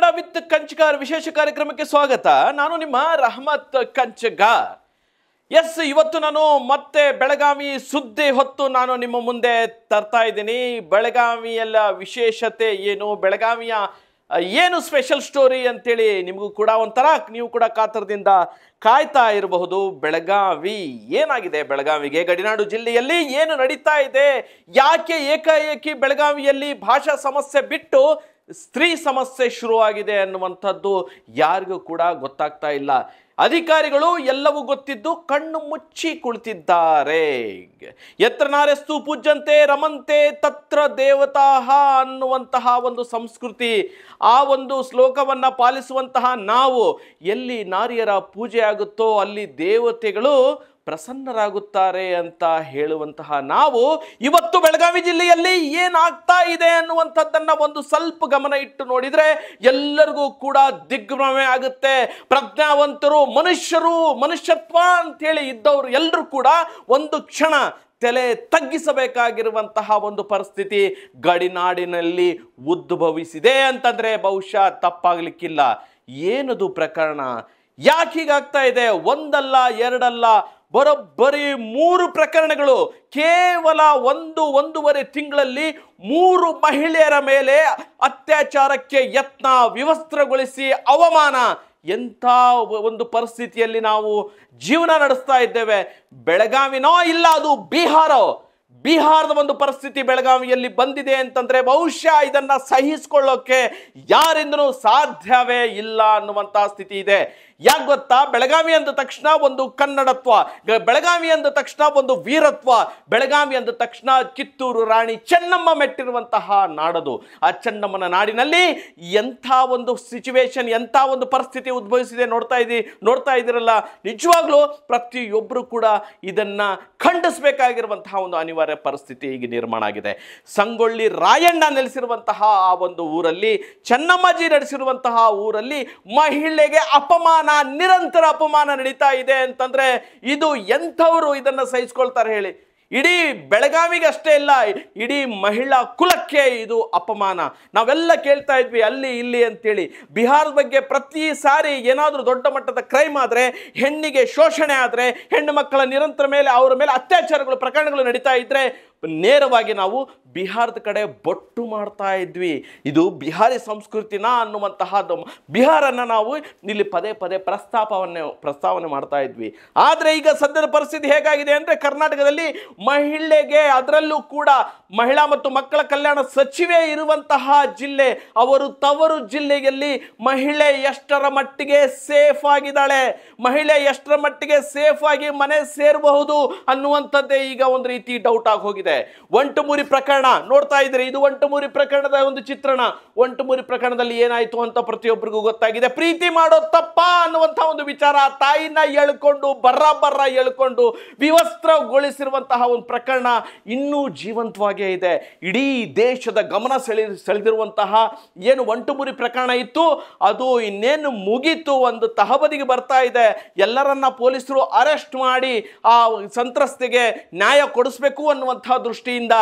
Kannada with Kanchagar ವಿಶೇಷ ಕಾರ್ಯಕ್ರಮಕ್ಕೆ ಸ್ವಾಗತ. ನಾನು ನಿಮ್ಮ ರಹಮತ್ ಕಂಚಗಾರ್ ಎಸ್, ಇವತ್ತು ನಾನು ಮತ್ತೆ ಬೆಳಗಾವಿ ಸುದ್ದಿ ಹೊತ್ತು ನಾನು ನಿಮ್ಮ ಮುಂದೆ ತರ್ತಾ ಇದ್ದೀನಿ. ಬೆಳಗಾವಿಯಲ್ಲ ವಿಶೇಷತೆ ಏನು? ಬೆಳಗಾವಿಯ ಏನು ಸ್ಪೆಷಲ್ ಸ್ಟೋರಿ ಅಂತೇಳಿ ನಿಮಗೂ ಕೂಡ ಒಂಥರ, ನೀವು ಕೂಡ ಕಾತರದಿಂದ ಕಾಯ್ತಾ ಇರಬಹುದು. ಬೆಳಗಾವಿ ಏನಾಗಿದೆ? ಬೆಳಗಾವಿಗೆ ಗಡಿನಾಡು ಜಿಲ್ಲೆಯಲ್ಲಿ ಏನು ನಡೀತಾ ಇದೆ? ಯಾಕೆ ಏಕಾಏಕಿ ಬೆಳಗಾವಿಯಲ್ಲಿ ಭಾಷಾ ಸಮಸ್ಯೆ ಬಿಟ್ಟು ಸ್ತ್ರೀ ಸಮಸ್ಯೆ ಶುರುವಾಗಿದೆ ಅನ್ನುವಂಥದ್ದು ಯಾರಿಗೂ ಕೂಡ ಗೊತ್ತಾಗ್ತಾ ಇಲ್ಲ. ಅಧಿಕಾರಿಗಳು ಎಲ್ಲವೂ ಗೊತ್ತಿದ್ದು ಕಣ್ಣು ಮುಚ್ಚಿ ಕುಳಿತಿದ್ದಾರೆ. ಎತ್ರ ನಾರೆಸ್ತು ಪೂಜ್ಯಂತೆ ರಮಂತೆ ತತ್ರ ದೇವತಾಹ ಅನ್ನುವಂತಹ ಒಂದು ಸಂಸ್ಕೃತಿ, ಆ ಒಂದು ಶ್ಲೋಕವನ್ನ ಪಾಲಿಸುವಂತಹ ನಾವು ಎಲ್ಲಿ ನಾರಿಯರ ಪೂಜೆ ಆಗುತ್ತೋ ಅಲ್ಲಿ ದೇವತೆಗಳು ಪ್ರಸನ್ನರಾಗುತ್ತಾರೆ ಅಂತ ಹೇಳುವಂತಹ ನಾವು ಇವತ್ತು ಬೆಳಗಾವಿ ಜಿಲ್ಲೆಯಲ್ಲಿ ಏನಾಗ್ತಾ ಇದೆ ಅನ್ನುವಂಥದ್ದನ್ನು ಒಂದು ಸ್ವಲ್ಪ ಗಮನ ಇಟ್ಟು ನೋಡಿದರೆ ಎಲ್ಲರಿಗೂ ಕೂಡ ದಿಗ್ಭ್ರಮೆ ಆಗುತ್ತೆ. ಪ್ರಜ್ಞಾವಂತರು, ಮನುಷ್ಯರು, ಮನುಷ್ಯತ್ವ ಅಂತೇಳಿ ಇದ್ದವರು ಎಲ್ಲರೂ ಕೂಡ ಒಂದು ಕ್ಷಣ ತಲೆ ತಗ್ಗಿಸಬೇಕಾಗಿರುವಂತಹ ಒಂದು ಪರಿಸ್ಥಿತಿ ಗಡಿನಾಡಿನಲ್ಲಿ ಉದ್ಭವಿಸಿದೆ ಅಂತಂದರೆ ಬಹುಶಃ ತಪ್ಪಾಗಲಿಕ್ಕಿಲ್ಲ. ಏನದು ಪ್ರಕರಣ? ಯಾಕೆ ಹೀಗಾಗ್ತಾ ಇದೆ? ಒಂದಲ್ಲ, ಎರಡಲ್ಲ ಬರೋಬ್ಬರಿ ಮೂರು ಪ್ರಕರಣಗಳು ಕೇವಲ ಒಂದು ಒಂದೂವರೆ ತಿಂಗಳಲ್ಲಿ ಮೂರು ಮಹಿಳೆಯರ ಮೇಲೆ ಅತ್ಯಾಚಾರಕ್ಕೆ ಯತ್ನ ವಿವಸ್ತ್ರಗೊಳಿಸಿ ಅವಮಾನ. ಎಂಥ ಒಂದು ಪರಿಸ್ಥಿತಿಯಲ್ಲಿ ನಾವು ಜೀವನ ನಡೆಸ್ತಾ ಇದ್ದೇವೆ. ಬೆಳಗಾವಿನೋ ಇಲ್ಲ ಅದು ಬಿಹಾರೋ. ಬಿಹಾರದ ಒಂದು ಪರಿಸ್ಥಿತಿ ಬೆಳಗಾವಿಯಲ್ಲಿ ಬಂದಿದೆ ಅಂತಂದ್ರೆ ಬಹುಶಃ ಇದನ್ನು ಸಹಿಸಿಕೊಳ್ಳೋಕೆ ಯಾರಿಂದನೂ ಸಾಧ್ಯವೇ ಇಲ್ಲ ಅನ್ನುವಂಥ ಸ್ಥಿತಿ ಇದೆ. ಯಾಕೆ ಗೊತ್ತಾ? ಬೆಳಗಾವಿ ಅಂದ ತಕ್ಷಣ ಒಂದು ಕನ್ನಡತ್ವ ಬೆಳಗಾವಿ ಅಂದ ತಕ್ಷಣ ಒಂದು ವೀರತ್ವ, ಬೆಳಗಾವಿ ಅಂದ ತಕ್ಷಣ ಕಿತ್ತೂರು ರಾಣಿ ಚೆನ್ನಮ್ಮ ಮೆಟ್ಟಿರುವಂತಹ ನಾಡದು. ಆ ಚೆನ್ನಮ್ಮನ ನಾಡಿನಲ್ಲಿ ಎಂಥ ಒಂದು ಸಿಚುವೇಶನ್ ಎಂಥ ಒಂದು ಪರಿಸ್ಥಿತಿ ಉದ್ಭವಿಸಿದೆ ನೋಡ್ತಾ ಇದ್ದೀ, ನೋಡ್ತಾ ಇದ್ದೀರಲ್ಲ? ನಿಜವಾಗ್ಲೂ ಪ್ರತಿಯೊಬ್ಬರು ಕೂಡ ಇದನ್ನು ಖಂಡಿಸಬೇಕಾಗಿರುವಂತಹ ಒಂದು ಅನಿವಾರ್ಯ ಪರಿಸ್ಥಿತಿ ಈಗ ನಿರ್ಮಾಣ ಆಗಿದೆ. ಸಂಗೊಳ್ಳಿ ರಾಯಣ್ಣ ನೆಲೆಸಿರುವಂತಹ ಆ ಒಂದು ಊರಲ್ಲಿ, ಚೆನ್ನಮ್ಮಾಜಿ ನಡೆಸಿರುವಂತಹ ಊರಲ್ಲಿ ಮಹಿಳೆಗೆ ಅಪಮಾನ ನಿರಂತರ ಅಪಮಾನ ನಡೀತಾ ಇದೆ ಅಂತಂದ್ರೆ ಇದು ಎಂಥವರು ಇದನ್ನ ಸಹಿಸ್ಕೊಳ್ತಾರೆ ಹೇಳಿ? ಇಡೀ ಬೆಳಗಾವಿಗೆ ಅಷ್ಟೇ ಇಲ್ಲ, ಇಡೀ ಮಹಿಳಾ ಕುಲಕ್ಕೆ ಇದು ಅಪಮಾನ. ನಾವೆಲ್ಲ ಕೇಳ್ತಾ ಇದ್ವಿ, ಅಲ್ಲಿ ಇಲ್ಲಿ ಅಂತೇಳಿ. ಬಿಹಾರದ ಬಗ್ಗೆ ಪ್ರತಿ ಸಾರಿ ಏನಾದರೂ ದೊಡ್ಡ ಮಟ್ಟದ ಕ್ರೈಮ್ ಆದರೆ, ಹೆಣ್ಣಿಗೆ ಶೋಷಣೆ ಆದರೆ, ಹೆಣ್ಣು ಮಕ್ಕಳ ನಿರಂತರ ಮೇಲೆ, ಅವರ ಮೇಲೆ ಅತ್ಯಾಚಾರಗಳು, ಪ್ರಕರಣಗಳು ನಡೀತಾ ಇದ್ರೆ ನೇರವಾಗಿ ನಾವು ಬಿಹಾರದ ಕಡೆ ಬೊಟ್ಟು ಮಾಡ್ತಾ ಇದ್ವಿ. ಇದು ಬಿಹಾರಿ ಸಂಸ್ಕೃತಿನ ಅನ್ನುವಂತಹ ಬಿಹಾರನ್ನು ನಾವು ಇಲ್ಲಿ ಪದೇ ಪದೇ ಪ್ರಸ್ತಾಪವನ್ನು, ಪ್ರಸ್ತಾವನೆ ಮಾಡ್ತಾ ಇದ್ವಿ. ಆದರೆ ಈಗ ಸದ್ಯದ ಪರಿಸ್ಥಿತಿ ಹೇಗಾಗಿದೆ ಅಂದರೆ ಕರ್ನಾಟಕದಲ್ಲಿ ಮಹಿಳೆಗೆ ಅದರಲ್ಲೂ ಕೂಡ ಮಹಿಳಾ ಮತ್ತು ಮಕ್ಕಳ ಕಲ್ಯಾಣ ಸಚಿವೆ ಇರುವಂತಹ ಜಿಲ್ಲೆ, ಅವರು ತವರು ಜಿಲ್ಲೆಯಲ್ಲಿ ಮಹಿಳೆ ಎಷ್ಟರ ಮಟ್ಟಿಗೆ ಸೇಫ್ ಆಗಿದ್ದಾಳೆ, ಮಹಿಳೆ ಎಷ್ಟರ ಮಟ್ಟಿಗೆ ಸೇಫ್ ಆಗಿ ಮನೆ ಸೇರಬಹುದು ಅನ್ನುವಂಥದ್ದೇ ಈಗ ಒಂದು ರೀತಿ ಡೌಟ್ ಆಗಿ ಹೋಗಿದೆ. ಒಂಟುಮುರಿ ಪ್ರಕರಣ, ನೋಡ್ತಾ ಇದ್ರೆ ಇದು ಒಂಟುಮುರಿ ಪ್ರಕರಣದ ಒಂದು ಚಿತ್ರಣ. ಒಂಟುಮುರಿ ಪ್ರಕರಣದಲ್ಲಿ ಏನಾಯ್ತು ಅಂತ ಪ್ರತಿಯೊಬ್ಬರಿಗೂ ಗೊತ್ತಾಗಿದೆ. ಪ್ರೀತಿ ಮಾಡೋ ತಪ್ಪ ಅನ್ನುವಂಥ ಒಂದು ವಿಚಾರ ತಾಯಿನ ಎಳ್ಕೊಂಡು ಬರ್ರ ಬರ್ರ ಎಳ್ಕೊಂಡು ವಿವಸ್ತ್ರಗೊಳಿಸಿರುವಂತಹ ಒಂದು ಪ್ರಕರಣ ಇನ್ನೂ ಜೀವಂತವಾಗೇ ಇದೆ. ಇಡೀ ದೇಶದ ಗಮನ ಸೆಳೆ, ಸೆಳೆದಿರುವಂತಹ ಏನು ಒಂಟುಮುರಿ ಪ್ರಕರಣ ಇತ್ತು, ಅದು ಇನ್ನೇನು ಮುಗೀತು ಒಂದು ತಹಬದಿಗೆ ಬರ್ತಾ ಇದೆ. ಎಲ್ಲರನ್ನ ಪೊಲೀಸರು ಅರೆಸ್ಟ್ ಮಾಡಿ ಆ ಸಂತ್ರಸ್ತೆಗೆ ನ್ಯಾಯ ಕೊಡಿಸ್ಬೇಕು ಅನ್ನುವಂತಹ ದೃಷ್ಟಿಯಿಂದ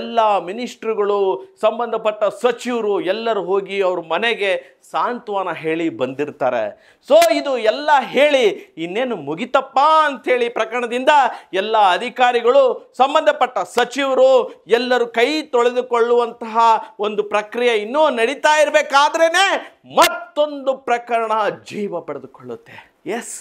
ಎಲ್ಲ ಮಿನಿಸ್ಟ್ರುಗಳು, ಸಂಬಂಧಪಟ್ಟ ಸಚಿವರು ಎಲ್ಲರೂ ಹೋಗಿ ಅವ್ರ ಮನೆಗೆ ಸಾಂತ್ವನ ಹೇಳಿ ಬಂದಿರ್ತಾರೆ. ಸೊ ಇದು ಎಲ್ಲ ಹೇಳಿ ಇನ್ನೇನು ಮುಗಿತಪ್ಪ ಅಂಥೇಳಿ ಪ್ರಕರಣದಿಂದ ಎಲ್ಲ ಅಧಿಕಾರಿಗಳು, ಸಂಬಂಧಪಟ್ಟ ಸಚಿವರು ಎಲ್ಲರೂ ಕೈ ತೊಳೆದುಕೊಳ್ಳುವಂತಹ ಒಂದು ಪ್ರಕ್ರಿಯೆ ಇನ್ನೂ ನಡೀತಾ ಇರಬೇಕಾದ್ರೇ ಮತ್ತೊಂದು ಪ್ರಕರಣ ಜೀವ ಪಡೆದುಕೊಳ್ಳುತ್ತೆ. ಎಸ್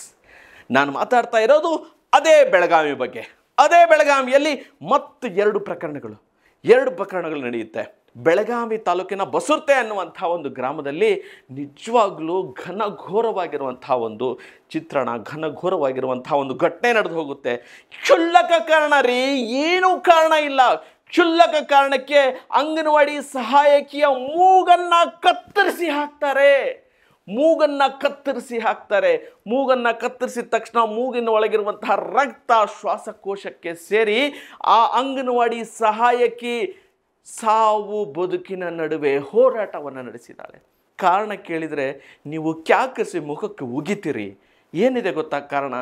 ನಾನು ಮಾತಾಡ್ತಾ ಇರೋದು ಅದೇ ಬೆಳಗಾವಿ ಬಗ್ಗೆ. ಅದೇ ಬೆಳಗಾವಿಯಲ್ಲಿ ಮತ್ತು ಎರಡು ಪ್ರಕರಣಗಳು. ಎರಡು ಪ್ರಕರಣಗಳು ನಡೆಯುತ್ತೆ. ಬೆಳಗಾವಿ ತಾಲೂಕಿನ ಬಸುರ್ತೆ ಅನ್ನುವಂಥ ಒಂದು ಗ್ರಾಮದಲ್ಲಿ ನಿಜವಾಗ್ಲೂ ಘನಘೋರವಾಗಿರುವಂಥ ಒಂದು ಚಿತ್ರಣ ಘನಘೋರವಾಗಿರುವಂಥ ಒಂದು ಘಟನೆ ನಡೆದು ಹೋಗುತ್ತೆ. ಕ್ಷುಲ್ಲಕ ಕಾರಣ ರೀ, ಏನೂ ಕಾರಣ ಇಲ್ಲ. ಕ್ಷುಲ್ಲಕ ಕಾರಣಕ್ಕೆ ಅಂಗನವಾಡಿ ಸಹಾಯಕಿಯ ಮೂಗನ್ನು ಕತ್ತರಿಸಿ ಹಾಕ್ತಾರೆ. ಮೂಗನ್ನ ಕತ್ತರಿಸಿ ಹಾಕ್ತಾರೆ. ಮೂಗನ್ನ ಕತ್ತರಿಸಿದ ತಕ್ಷಣ ಮೂಗಿನ ಒಳಗಿರುವಂತಹ ರಕ್ತ ಶ್ವಾಸಕೋಶಕ್ಕೆ ಸೇರಿ ಆ ಅಂಗನವಾಡಿ ಸಹಾಯಕಿ ಸಾವು ಬದುಕಿನ ನಡುವೆ ಹೋರಾಟವನ್ನು ನಡೆಸಿದ್ದಾಳೆ ಕಾರಣ ಕೇಳಿದರೆ ನೀವು ಕ್ಯಾಕಸಿ ಮುಖಕ್ಕೆ ಉಗಿತೀರಿ. ಏನಿದೆ ಗೊತ್ತಾ ಕಾರಣ?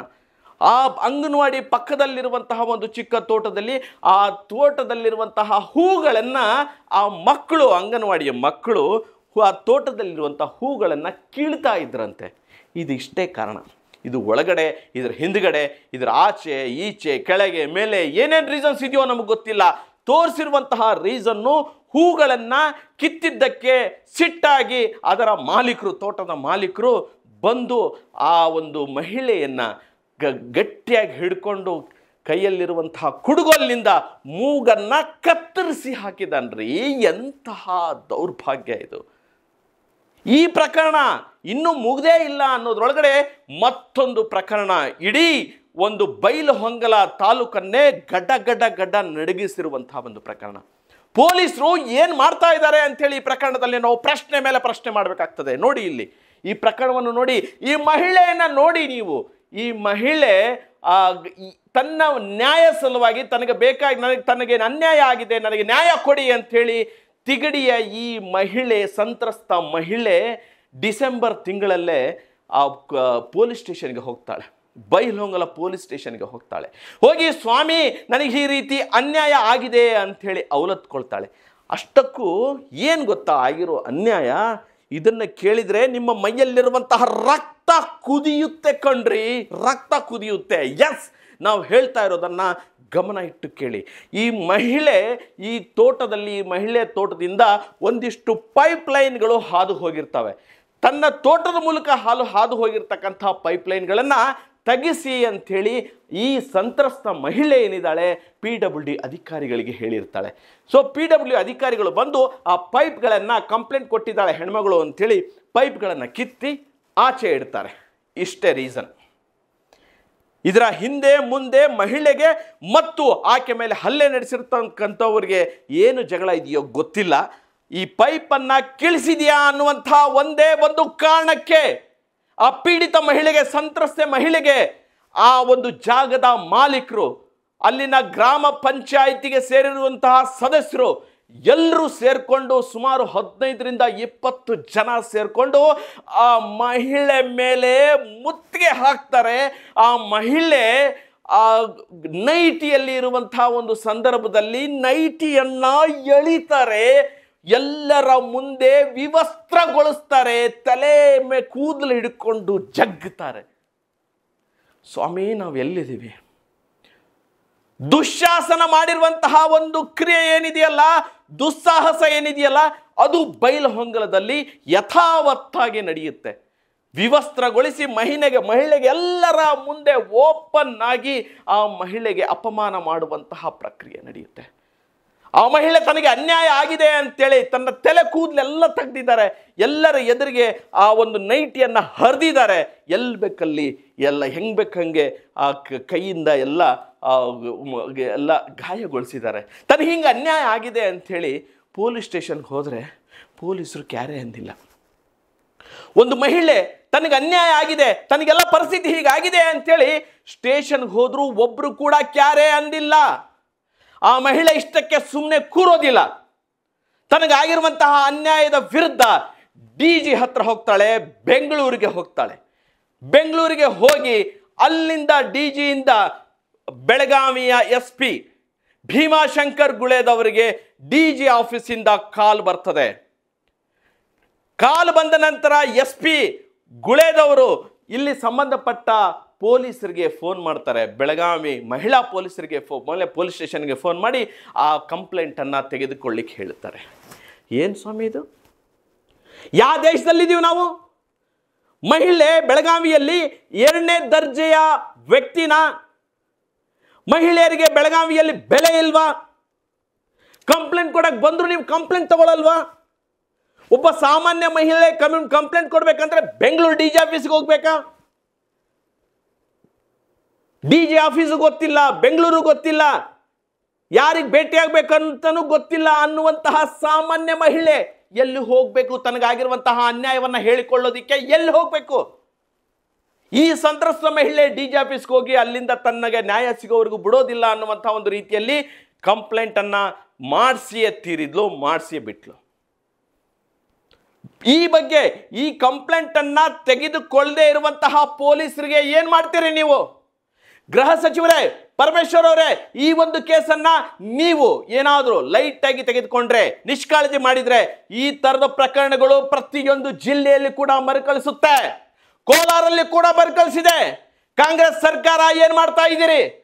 ಆ ಅಂಗನವಾಡಿ ಪಕ್ಕದಲ್ಲಿರುವಂತಹ ಒಂದು ಚಿಕ್ಕ ತೋಟದಲ್ಲಿ, ಆ ತೋಟದಲ್ಲಿರುವಂತಹ ಹೂಗಳನ್ನು ಆ ಮಕ್ಕಳು, ಅಂಗನವಾಡಿಯ ಮಕ್ಕಳು ಆ ತೋಟದಲ್ಲಿರುವಂಥ ಹೂಗಳನ್ನು ಕೀಳ್ತಾ ಇದ್ರಂತೆ. ಇದಿಷ್ಟೇ ಕಾರಣ. ಇದು ಒಳಗಡೆ, ಇದರ ಹಿಂದ್ಗಡೆ, ಇದರ ಆಚೆ, ಈಚೆ, ಕೆಳಗೆ, ಮೇಲೆ ಏನೇನು ರೀಸನ್ಸ್ ಇದೆಯೋ ನಮಗೆ ಗೊತ್ತಿಲ್ಲ. ತೋರಿಸಿರುವಂತಹ ರೀಸನ್ನು ಹೂಗಳನ್ನು ಕಿತ್ತಿದ್ದಕ್ಕೆ ಸಿಟ್ಟಾಗಿ ಅದರ ಮಾಲೀಕರು, ತೋಟದ ಮಾಲೀಕರು ಬಂದು ಆ ಒಂದು ಮಹಿಳೆಯನ್ನು ಗ, ಗಟ್ಟಿಯಾಗಿ ಹಿಡ್ಕೊಂಡು ಕೈಯಲ್ಲಿರುವಂತಹ ಕುಡುಗೋಲಿನಿಂದ ಮೂಗನ್ನು ಕತ್ತರಿಸಿ ಹಾಕಿದನ್ರಿ. ಎಂತಹ ದೌರ್ಭಾಗ್ಯ ಇದು. ಈ ಪ್ರಕರಣ ಇನ್ನೂ ಮುಗದೇ ಇಲ್ಲ ಅನ್ನೋದ್ರೊಳಗಡೆ ಮತ್ತೊಂದು ಪ್ರಕರಣ. ಇಡೀ ಒಂದು ಬೈಲು ಹೊಂಗಲ ತಾಲೂಕನ್ನೇ ಗಡ್ಡ ಗಡ್ಡ ಗಡ್ಡ ನಡಗಿಸಿರುವಂತಹ ಒಂದು ಪ್ರಕರಣ. ಪೊಲೀಸರು ಏನು ಮಾಡ್ತಾ ಇದ್ದಾರೆ ಅಂಥೇಳಿ ಈ ಪ್ರಕರಣದಲ್ಲಿ ನಾವು ಪ್ರಶ್ನೆ ಮೇಲೆ ಪ್ರಶ್ನೆ ಮಾಡಬೇಕಾಗ್ತದೆ. ನೋಡಿ ಇಲ್ಲಿ, ಈ ಪ್ರಕರಣವನ್ನು ನೋಡಿ, ಈ ಮಹಿಳೆಯನ್ನು ನೋಡಿ ನೀವು. ಈ ಮಹಿಳೆ ತನ್ನ ನ್ಯಾಯ ಸಲುವಾಗಿ ತನಗೆ ಬೇಕಾಗಿ, ನನಗೆ ತನಗೆ ಅನ್ಯಾಯ ಆಗಿದೆ, ನನಗೆ ನ್ಯಾಯ ಕೊಡಿ ಅಂಥೇಳಿ ತಿಗಡಿಯ ಈ ಮಹಿಳೆ, ಸಂತ್ರಸ್ತ ಮಹಿಳೆ ಡಿಸೆಂಬರ್ ತಿಂಗಳಲ್ಲೇ ಆ ಪೊಲೀಸ್ ಸ್ಟೇಷನ್ಗೆ ಹೋಗ್ತಾಳೆ. ಬೈಲೋಂಗಲ ಪೊಲೀಸ್ ಸ್ಟೇಷನ್ಗೆ ಹೋಗ್ತಾಳೆ. ಹೋಗಿ, ಸ್ವಾಮಿ, ನನಗೆ ಈ ರೀತಿ ಅನ್ಯಾಯ ಆಗಿದೆ ಅಂಥೇಳಿ ಅವಲತ್ಕೊಳ್ತಾಳೆ. ಅಷ್ಟಕ್ಕೂ ಏನು ಗೊತ್ತಾ ಆಗಿರೋ ಅನ್ಯಾಯ? ಇದನ್ನು ಕೇಳಿದರೆ ನಿಮ್ಮ ಮೈಯಲ್ಲಿರುವಂತಹ ರಕ್ತ ಕುದಿಯುತ್ತೆ ಕಣ್ರಿ. ರಕ್ತ ಕುದಿಯುತ್ತೆ. ಎಸ್ ನಾವು ಹೇಳ್ತಾ ಇರೋದನ್ನ ಗಮನ ಇಟ್ಟು ಕೇಳಿ. ಈ ಮಹಿಳೆ, ಈ ತೋಟದಲ್ಲಿ, ಈ ಮಹಿಳೆ ತೋಟದಿಂದ ಒಂದಿಷ್ಟು ಪೈಪ್ ಲೈನ್ಗಳು ಹಾದು ಹೋಗಿರ್ತವೆ. ತನ್ನ ತೋಟದ ಮೂಲಕ ಹಾಲು ಹಾದು ಹೋಗಿರ್ತಕ್ಕಂಥ ಪೈಪ್ ಲೈನ್ಗಳನ್ನು ತೆಗಿಸಿ ಅಂಥೇಳಿ ಈ ಸಂತ್ರಸ್ತ ಮಹಿಳೆ ಏನಿದ್ದಾಳೆ ಪಿ ಡಬ್ಲ್ಯೂ ಡಿ ಅಧಿಕಾರಿಗಳಿಗೆ ಹೇಳಿರ್ತಾಳೆ. ಸೊ ಪಿ ಡಬ್ಲ್ಯೂ ಅಧಿಕಾರಿಗಳು ಬಂದು ಆ ಪೈಪ್ಗಳನ್ನು ಕಂಪ್ಲೇಂಟ್ ಕೊಟ್ಟಿದ್ದಾಳೆ ಹೆಣ್ಮಗಳು ಅಂಥೇಳಿ ಪೈಪ್ಗಳನ್ನು ಕಿತ್ತಿ ಆಚೆ ಇಡ್ತಾರೆ. ಇಷ್ಟೇ ರೀಸನ್. ಇದರ ಹಿಂದೆ ಮುಂದೆ ಮಹಿಳೆಗೆ ಮತ್ತು ಆಕೆ ಮೇಲೆ ಹಲ್ಲೆ ನಡೆಸಿರ್ತಕ್ಕಂಥವ್ರಿಗೆ ಏನು ಜಗಳ ಇದೆಯೋ ಗೊತ್ತಿಲ್ಲ. ಈ ಪೈಪನ್ನು ಕೀಳಿಸಿದೆಯಾ ಅನ್ನುವಂಥ ಒಂದೇ ಒಂದು ಕಾರಣಕ್ಕೆ ಆ ಪೀಡಿತ ಮಹಿಳೆಗೆ, ಸಂತ್ರಸ್ತೆ ಮಹಿಳೆಗೆ ಆ ಒಂದು ಜಾಗದ ಮಾಲೀಕರು, ಅಲ್ಲಿನ ಗ್ರಾಮ ಪಂಚಾಯಿತಿಗೆ ಸೇರಿರುವಂತಹ ಸದಸ್ಯರು ಎಲ್ಲರೂ ಸೇರಿಕೊಂಡು ಸುಮಾರು ಹದಿನೈದರಿಂದ ಇಪ್ಪತ್ತು ಜನ ಸೇರಿಕೊಂಡು ಆ ಮಹಿಳೆ ಮೇಲೆ ಮುತ್ತಿಗೆ ಹಾಕ್ತಾರೆ. ಆ ಮಹಿಳೆ ಆ ನೈಟಿಯಲ್ಲಿ ಇರುವಂತಹ ಒಂದು ಸಂದರ್ಭದಲ್ಲಿ ನೈಟಿಯನ್ನ ಎಳಿತಾರೆ. ಎಲ್ಲರ ಮುಂದೆ ವಿವಸ್ತ್ರಗೊಳಿಸ್ತಾರೆ. ತಲೆ ಮೇ ಕೂದಲು ಹಿಡ್ಕೊಂಡು ಜಗ್ತಾರೆ. ಸ್ವಾಮಿ ನಾವು ಎಲ್ಲಿದ್ದೀವಿ ದುಶ್ಯಾಸನ ಮಾಡಿರುವಂತಹ ಒಂದು ಕ್ರಿಯೆ ಏನಿದೆಯಲ್ಲ, ದುಸ್ಸಾಹಸ ಏನಿದೆಯಲ್ಲ, ಅದು ಬೈಲಹೊಂಗಲದಲ್ಲಿ ಯಥಾವತ್ತಾಗಿ ನಡೆಯುತ್ತೆ. ವಿವಸ್ತ್ರಗೊಳಿಸಿ ಮಹಿಳೆಗೆ ಮಹಿಳೆಗೆ ಎಲ್ಲರ ಮುಂದೆ ಓಪನ್ ಆಗಿ ಆ ಮಹಿಳೆಗೆ ಅಪಮಾನ ಮಾಡುವಂತಹ ಪ್ರಕ್ರಿಯೆ ನಡೆಯುತ್ತೆ. ಆ ಮಹಿಳೆ ತನಗೆ ಅನ್ಯಾಯ ಆಗಿದೆ ಅಂತೇಳಿ ತನ್ನ ತಲೆ ಕೂದಲೆಲ್ಲ ತೆಗೆದಿದ್ದಾರೆ. ಎಲ್ಲರ ಎದುರಿಗೆ ಆ ಒಂದು ನೈಟಿಯನ್ನು ಹರಿದಿದ್ದಾರೆ. ಎಲ್ಲಿ ಬೇಕಲ್ಲಿ? ಎಲ್ಲ ಹೆಂಗ್ ಬೇಕಂಗೆ ಆ ಕೈಯಿಂದ ಎಲ್ಲ ಎಲ್ಲ ಗಾಯಗೊಳಿಸಿದ್ದಾರೆ. ತನಗೆ ಹಿಂಗೆ ಅನ್ಯಾಯ ಆಗಿದೆ ಅಂಥೇಳಿ ಪೊಲೀಸ್ ಸ್ಟೇಷನ್ಗೆ ಹೋದರೆ ಪೊಲೀಸರು ಕ್ಯಾರೆ ಅಂದಿಲ್ಲ. ಒಂದು ಮಹಿಳೆ ತನಗೆ ಅನ್ಯಾಯ ಆಗಿದೆ, ತನಗೆಲ್ಲ ಪರಿಸ್ಥಿತಿ ಹೀಗಾಗಿದೆ ಅಂಥೇಳಿ ಸ್ಟೇಷನ್ಗೆ ಹೋದರೂ ಒಬ್ಬರು ಕೂಡ ಕ್ಯಾರೆ ಅಂದಿಲ್ಲ. ಆ ಮಹಿಳೆ ಇಷ್ಟಕ್ಕೆ ಸುಮ್ಮನೆ ಕೂರೋದಿಲ್ಲ. ತನಗಾಗಿರುವಂತಹ ಅನ್ಯಾಯದ ವಿರುದ್ಧ ಡಿ ಜಿ ಹತ್ರ ಹೋಗ್ತಾಳೆ, ಬೆಂಗಳೂರಿಗೆ ಹೋಗ್ತಾಳೆ. ಬೆಂಗಳೂರಿಗೆ ಹೋಗಿ ಅಲ್ಲಿಂದ ಡಿ ಜಿಯಿಂದ ಬೆಳಗಾವಿಯ ಎಸ್ ಪಿ ಭೀಮಾಶಂಕರ್ ಗುಳೇದವರಿಗೆ ಡಿ ಜಿ ಆಫೀಸಿಂದ ಕಾಲ್ ಬರ್ತದೆ. ಕಾಲ್ ಬಂದ ನಂತರ ಎಸ್ ಪಿ ಗುಳೇದವರು ಇಲ್ಲಿ ಸಂಬಂಧಪಟ್ಟ ಪೊಲೀಸರಿಗೆ ಫೋನ್ ಮಾಡ್ತಾರೆ. ಬೆಳಗಾವಿ ಮಹಿಳಾ ಪೊಲೀಸರಿಗೆ ಫೋ ಮೊದಲೇ ಪೊಲೀಸ್ ಸ್ಟೇಷನ್ಗೆ ಫೋನ್ ಮಾಡಿ ಆ ಕಂಪ್ಲೇಂಟನ್ನು ತೆಗೆದುಕೊಳ್ಳಿಕ್ಕೆ ಹೇಳ್ತಾರೆ ಏನು ಸ್ವಾಮಿ ಇದು? ಯಾವ ದೇಶದಲ್ಲಿದ್ದೀವಿ ನಾವು? ಮಹಿಳೆ ಬೆಳಗಾವಿಯಲ್ಲಿ ಎರಡನೇ ದರ್ಜೆಯ ವ್ಯಕ್ತಿನ ಮಹಿಳೆಯರಿಗೆ ಬೆಳಗಾವಿಯಲ್ಲಿ ಬೆಲೆ ಇಲ್ವಾ? ಕಂಪ್ಲೇಂಟ್ ಕೊಡಕ್ಕೆ ಬಂದರೂ ನೀವು ಕಂಪ್ಲೇಂಟ್ ತಗೊಳಲ್ವಾ? ಒಬ್ಬ ಸಾಮಾನ್ಯ ಮಹಿಳೆ ಕಮ್ಯೂನ್ ಕಂಪ್ಲೇಂಟ್ ಕೊಡಬೇಕಂದ್ರೆ ಬೆಂಗಳೂರು ಡಿ ಜಿ ಆಫೀಸ್ಗೆ ಹೋಗ್ಬೇಕಾ? ಡಿ ಜಿ ಆಫೀಸು ಗೊತ್ತಿಲ್ಲ, ಬೆಂಗಳೂರು ಗೊತ್ತಿಲ್ಲ. ಯಾರಿಗೆ ಭೇಟಿಯಾಗಬೇಕಂತನೂ ಗೊತ್ತಿಲ್ಲ ಅನ್ನುವಂತಹ ಸಾಮಾನ್ಯ ಮಹಿಳೆ ಎಲ್ಲಿ ಹೋಗಬೇಕು ತನಗಾಗಿರುವಂತಹ ಅನ್ಯಾಯವನ್ನು ಹೇಳಿಕೊಳ್ಳೋದಿಕ್ಕೆ ಎಲ್ಲಿ ಹೋಗಬೇಕು? ಈ ಸಂತ್ರಸ್ತ ಮಹಿಳೆ ಡಿ ಜಿ ಆಫೀಸ್ಗೆ ಹೋಗಿ ಅಲ್ಲಿಂದ ತನ್ನಗೆ ನ್ಯಾಯ ಸಿಗೋವರೆಗೂ ಬಿಡೋದಿಲ್ಲ ಅನ್ನುವಂಥ ಒಂದು ರೀತಿಯಲ್ಲಿ ಕಂಪ್ಲೇಂಟನ್ನು ಮಾಡಿಸಿಯೇ ತೀರಿದ್ಲು, ಮಾಡಿಸಿಯೇ ಬಿಟ್ಲು. ಈ ಬಗ್ಗೆ ಈ ಕಂಪ್ಲೇಂಟನ್ನು ತೆಗೆದುಕೊಳ್ಳದೆ ಇರುವಂತಹ ಪೊಲೀಸರಿಗೆ ಏನು ಮಾಡ್ತೀರಿ ನೀವು? ಗೃಹ ಸಚಿವರೇ, ಪರಮೇಶ್ವರ್ ಅವರೇ, ಈ ಒಂದು ಕೇಸನ್ನ ನೀವು ಏನಾದರೂ ಲೈಟ್ ಆಗಿ ತೆಗೆದುಕೊಂಡ್ರೆ, ನಿಷ್ಕಾಳಜಿ ಮಾಡಿದ್ರೆ, ಈ ತರದ ಪ್ರಕರಣಗಳು ಪ್ರತಿಯೊಂದು ಜಿಲ್ಲೆಯಲ್ಲಿ ಕೂಡ ಮರುಕಳಿಸುತ್ತೆ. ಕೋಲಾರಲ್ಲಿ ಕೂಡ ಮರುಕಳಿಸಿದೆ. ಕಾಂಗ್ರೆಸ್ ಸರ್ಕಾರ ಏನ್ ಮಾಡ್ತಾ ಇದ್ದೀರಿ?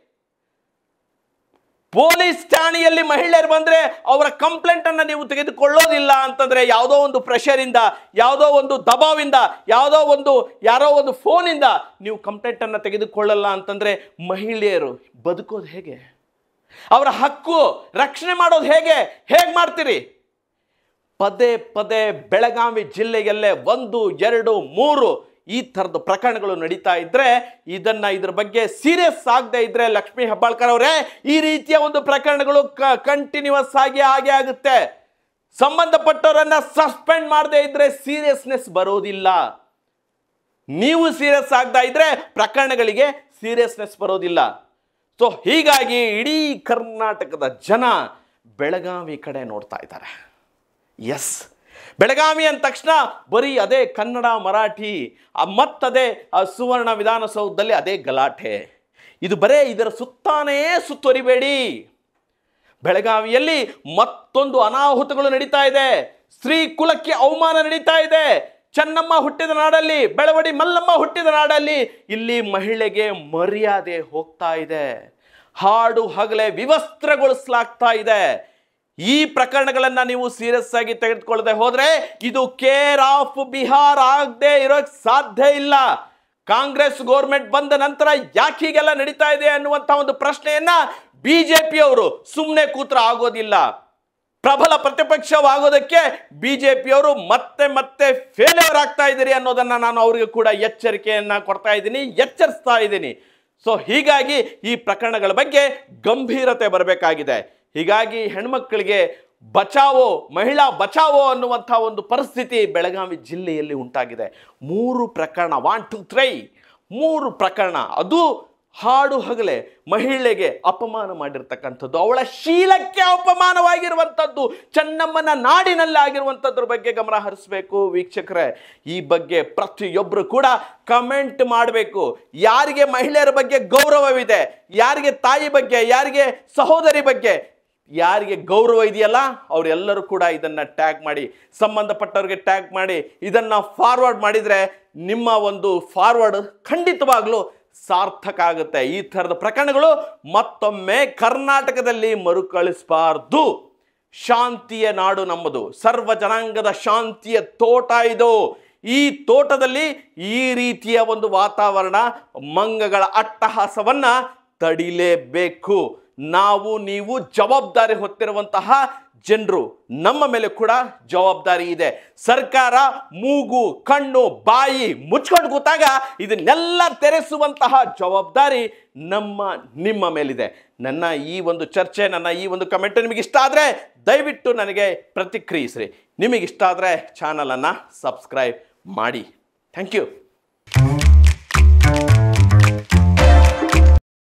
ಪೊಲೀಸ್ ಠಾಣೆಯಲ್ಲಿ ಮಹಿಳೆಯರು ಬಂದ್ರೆ ಅವರ ಕಂಪ್ಲೇಂಟ್ ಅನ್ನ ನೀವು ತೆಗೆದುಕೊಳ್ಳೋದಿಲ್ಲ ಅಂತಂದ್ರೆ ಯಾವುದೋ ಒಂದು ಪ್ರೆಷರಿಂದ ಯಾವುದೋ ಒಂದು ದಬಾವಿಂದ ಯಾವುದೋ ಒಂದು, ಯಾರೋ ಒಂದು ಫೋನಿಂದ ನೀವು ಕಂಪ್ಲೇಂಟ್ ಅನ್ನ ತೆಗೆದುಕೊಳ್ಳಲ್ಲ ಅಂತಂದ್ರೆ ಮಹಿಳೆಯರು ಬದುಕೋದು ಹೇಗೆ? ಅವರ ಹಕ್ಕು ರಕ್ಷಣೆ ಮಾಡೋದು ಹೇಗೆ? ಹೇಗೆ ಮಾಡ್ತೀರಿ? ಪದೇ ಪದೇ ಬೆಳಗಾವಿ ಜಿಲ್ಲೆಯಲ್ಲೇ ಒಂದು, ಎರಡು, ಮೂರು ಈ ಥರದ ಪ್ರಕರಣಗಳು ನಡೀತಾ ಇದ್ರೆ ಇದನ್ನ ಇದ್ರ ಬಗ್ಗೆ ಸೀರಿಯಸ್ ಆಗದೆ ಇದ್ರೆ ಲಕ್ಷ್ಮೀ ಹೆಬ್ಬಾಳ್ಕರ್ ಅವರೇ, ಈ ರೀತಿಯ ಒಂದು ಪ್ರಕರಣಗಳು ಕಂಟಿನ್ಯೂಸ್ ಆಗಿ ಹಾಗೆ ಆಗುತ್ತೆ. ಸಂಬಂಧಪಟ್ಟವರನ್ನ ಸಸ್ಪೆಂಡ್ ಮಾಡದೇ ಇದ್ರೆ ಸೀರಿಯಸ್ನೆಸ್ ಬರೋದಿಲ್ಲ. ನೀವು ಸೀರಿಯಸ್ ಆಗ್ತಾ ಇದ್ರೆ ಪ್ರಕರಣಗಳಿಗೆ ಸೀರಿಯಸ್ನೆಸ್ ಬರೋದಿಲ್ಲ. ಸೊ ಹೀಗಾಗಿ ಇಡೀ ಕರ್ನಾಟಕದ ಜನ ಬೆಳಗಾವಿ ಕಡೆ ನೋಡ್ತಾ ಇದ್ದಾರೆ. ಎಸ್ ಬೆಳಗಾವಿ ಅಂದ ತಕ್ಷಣ ಬರೀ ಅದೇ ಕನ್ನಡ, ಮರಾಠಿ ಮತ್ತದೇ ಆ ಸುವರ್ಣ ವಿಧಾನಸೌಧದಲ್ಲಿ ಅದೇ ಗಲಾಟೆ. ಇದು ಬರೇ ಇದರ ಸುತ್ತಾನೇ ಸುತ್ತುವರಿಬೇಡಿ. ಬೆಳಗಾವಿಯಲ್ಲಿ ಮತ್ತೊಂದು ಅನಾಹುತಗಳು ನಡೀತಾ ಇದೆ. ಸ್ತ್ರೀ ಕುಲಕ್ಕೆ ಅವಮಾನ ನಡೀತಾ ಇದೆ. ಚೆನ್ನಮ್ಮ ಹುಟ್ಟಿದ ನಾಡಲ್ಲಿ, ಬೆಳವಡಿ ಮಲ್ಲಮ್ಮ ಹುಟ್ಟಿದ ನಾಡಲ್ಲಿ ಇಲ್ಲಿ ಮಹಿಳೆಗೆ ಮರ್ಯಾದೆ ಹೋಗ್ತಾ ಇದೆ. ಹಾಡು, ಹಗಲೆ ವಿವಸ್ತ್ರಗೊಳಿಸಲಾಗ್ತಾ ಇದೆ. ಈ ಪ್ರಕರಣಗಳನ್ನ ನೀವು ಸೀರಿಯಸ್ ಆಗಿ ತೆಗೆದುಕೊಳ್ಳದೆ ಹೋದ್ರೆ ಇದು ಕೇರ್ ಆಫ್ ಬಿಹಾರ್ ಆಗದೆ ಇರೋಕ್ ಸಾಧ್ಯ ಇಲ್ಲ. ಕಾಂಗ್ರೆಸ್ ಗೋರ್ಮೆಂಟ್ ಬಂದ ನಂತರ ಯಾಕೆ ಹೀಗೆಲ್ಲ ನಡೀತಾ ಇದೆ ಅನ್ನುವಂತ ಒಂದು ಪ್ರಶ್ನೆಯನ್ನ ಬಿಜೆಪಿ ಅವರು ಸುಮ್ಮನೆ ಕೂತ್ರ ಆಗೋದಿಲ್ಲ. ಪ್ರಬಲ ಪ್ರತಿಪಕ್ಷವಾಗೋದಕ್ಕೆ ಬಿಜೆಪಿಯವರು ಮತ್ತೆ ಮತ್ತೆ ಫೇಲ್ಯೂರ್ ಆಗ್ತಾ ಇದ್ದೀರಿ ಅನ್ನೋದನ್ನ ನಾನು ಅವರಿಗೆ ಕೂಡ ಎಚ್ಚರಿಕೆಯನ್ನ ಕೊಡ್ತಾ ಇದ್ದೀನಿ, ಎಚ್ಚರಿಸ್ತಾ ಇದ್ದೀನಿ. ಸೊ ಹೀಗಾಗಿ ಈ ಪ್ರಕರಣಗಳ ಬಗ್ಗೆ ಗಂಭೀರತೆ ಬರಬೇಕಾಗಿದೆ. ಹೀಗಾಗಿ ಹೆಣ್ಮಕ್ಕಳಿಗೆ ಬಚಾವೋ, ಮಹಿಳಾ ಬಚಾವೋ ಅನ್ನುವಂಥ ಒಂದು ಪರಿಸ್ಥಿತಿ ಬೆಳಗಾವಿ ಜಿಲ್ಲೆಯಲ್ಲಿ ಉಂಟಾಗಿದೆ. ಮೂರು ಪ್ರಕರಣ ಒನ್ ಟು ತ್ರೈ ಮೂರು ಪ್ರಕರಣ. ಅದು ಹಾಡು ಹಗಲೆ ಮಹಿಳೆಗೆ ಅಪಮಾನ ಮಾಡಿರ್ತಕ್ಕಂಥದ್ದು. ಅವಳ ಶೀಲಕ್ಕೆ ಅಪಮಾನವಾಗಿರುವಂಥದ್ದು, ಚೆನ್ನಮ್ಮನ ನಾಡಿನಲ್ಲಿ ಆಗಿರುವಂಥದ್ರ ಬಗ್ಗೆ ಗಮನ ಹರಿಸಬೇಕು ವೀಕ್ಷಕರೇ. ಈ ಬಗ್ಗೆ ಪ್ರತಿಯೊಬ್ಬರು ಕೂಡ ಕಮೆಂಟ್ ಮಾಡಬೇಕು. ಯಾರಿಗೆ ಮಹಿಳೆಯರ ಬಗ್ಗೆ ಗೌರವವಿದೆ, ಯಾರಿಗೆ ತಾಯಿ ಬಗ್ಗೆ, ಯಾರಿಗೆ ಸಹೋದರಿ ಬಗ್ಗೆ ಯಾರಿಗೆ ಗೌರವ ಇದೆಯಲ್ಲ, ಅವರೆಲ್ಲರೂ ಕೂಡ ಇದನ್ನು ಟ್ಯಾಗ್ ಮಾಡಿ, ಸಂಬಂಧಪಟ್ಟವ್ರಿಗೆ ಟ್ಯಾಗ್ ಮಾಡಿ, ಇದನ್ನು ಫಾರ್ವರ್ಡ್ ಮಾಡಿದರೆ ನಿಮ್ಮ ಒಂದು ಫಾರ್ವರ್ಡ್ ಖಂಡಿತವಾಗ್ಲೂ ಸಾರ್ಥಕ ಆಗುತ್ತೆ. ಈ ಥರದ ಪ್ರಕರಣಗಳು ಮತ್ತೊಮ್ಮೆ ಕರ್ನಾಟಕದಲ್ಲಿ ಮರುಕಳಿಸಬಾರ್ದು. ಶಾಂತಿಯ ನಾಡು ನಮ್ಮದು. ಸರ್ವ ಜನಾಂಗದ ಶಾಂತಿಯ ತೋಟ ಇದು. ಈ ತೋಟದಲ್ಲಿ ಈ ರೀತಿಯ ಒಂದು ವಾತಾವರಣ ಮಂಗಗಳ ಅಟ್ಟಹಾಸವನ್ನು ತಡಿಲೇಬೇಕು. ನಾವು ನೀವು ಜವಾಬ್ದಾರಿ ಹೊತ್ತಿರುವಂತಹ ಜನರು, ನಮ್ಮ ಮೇಲೆ ಕೂಡ ಜವಾಬ್ದಾರಿ ಇದೆ. ಸರ್ಕಾರ ಮೂಗು, ಕಣ್ಣು, ಬಾಯಿ ಮುಚ್ಕೊಂಡು ಕೂತಾಗ ಇದನ್ನೆಲ್ಲ ತೆರೆಸುವಂತಹ ಜವಾಬ್ದಾರಿ ನಮ್ಮ, ನಿಮ್ಮ ಮೇಲಿದೆ. ನನ್ನ ಈ ಒಂದು ಚರ್ಚೆ, ನನ್ನ ಈ ಒಂದು ಕಮೆಂಟ್ ನಿಮಗೆ ಇಷ್ಟ ಆದರೆ ದಯವಿಟ್ಟು ನನಗೆ ಪ್ರತಿಕ್ರಿಯಿಸ್ರಿ. ನಿಮಗಿಷ್ಟ ಆದರೆ ಚಾನಲನ್ನು ಸಬ್ಸ್ಕ್ರೈಬ್ ಮಾಡಿ. Thank you